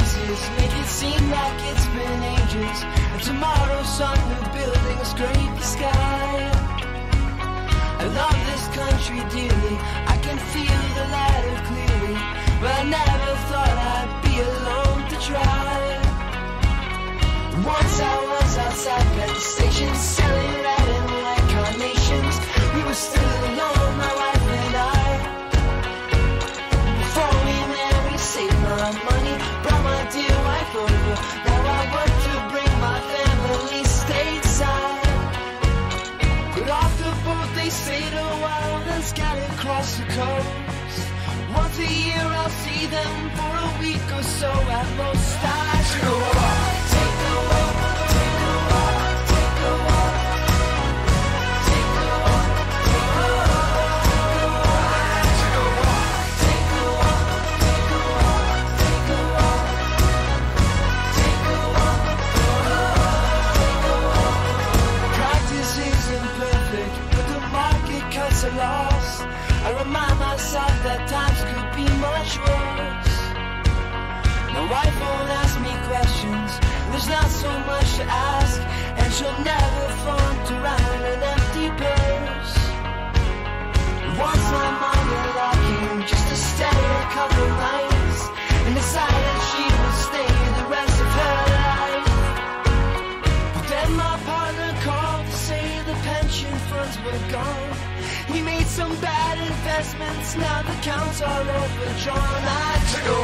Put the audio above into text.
places make it seem like it's been ages. And tomorrow's sun, new buildings scrape the sky. I love this country dearly, I can feel the ladder clearly, but I never thought I'd be alone to try. Once I was outside the station selling red and white carnations. We were still money, brought my dear wife over. Now I work to bring my family stateside. Off the boat they stayed a while, then scattered across the coast. Once a year I'll see them for a week or so at most. I remind myself that times could be much worse. My wife won't ask me questions, there's not so much to ask, and she'll never flaunt gone. He made some bad investments, now the accounts are overdrawn. I took a.